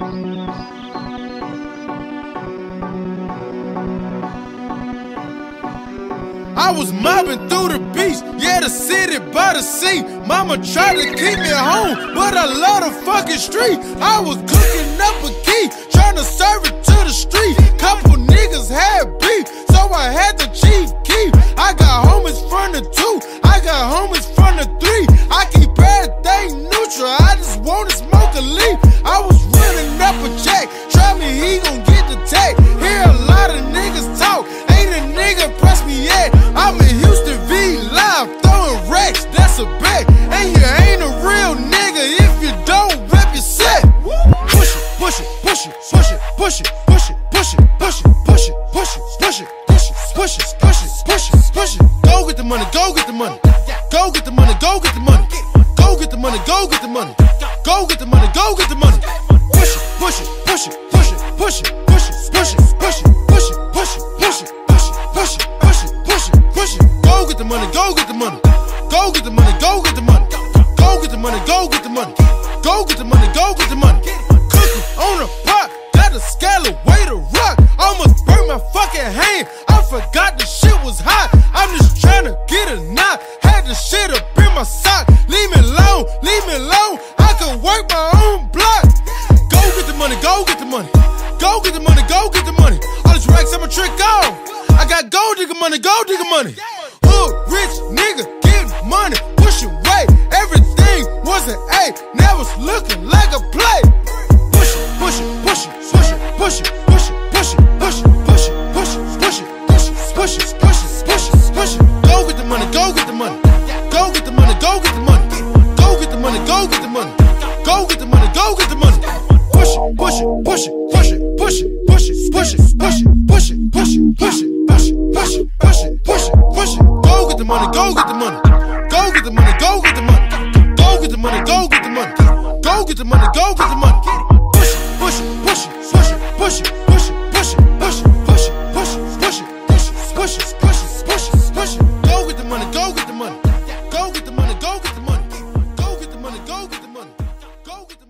I was mobbing through the beach, yeah, the city by the sea. Mama tried to keep me at home, but I love the fucking street. I was cooking up a key, trying to serve it to the street. Couple niggas had beef, so I had the chief key. I got homies from the two, I got homies from the three. I keep everything neutral, I just wanna smoke a leaf. Push it, push it, push it, push it, push it, push it, push it, push it, push it, push it, push it, push it, push it. Go get the money, go get the money. Go get the money, go get the money. Go get the money, go get the money. Go get the money, go get the money. Push it, push it, push it, push it, push it, push it, push it, push it, push it, push it, push it, push it, push it, push it, push it, push it. Go get the money, go get the money. Go get the money, go get the money. Go get the money, go get the money. Go get the money, go get the money. My own block. Go get the money, go get the money. Go get the money, go get the money. All these racks, I'm a trick off. I got gold digger money, gold digger money. Hood rich nigga, getting money, pushing weight. Everything was an A, now it's looking like a play. Push it, push it, push it, push it, push it, push it, push it, push it, push it, push it, push it, push it, push it, push it, push it. Go get the money, go get the money. money, go get the money. Go get the money, go get the money. Go get the money, go get the money. Go get the money, go get the money. Push it, push it, push it, push it, push it, push it, push it, push it, push it, push it, push it, push it, push it, push it, push it, push it. Go get the money, go get the money. Go get the money, go get the money. Go get the money, go get the money. Go get the money.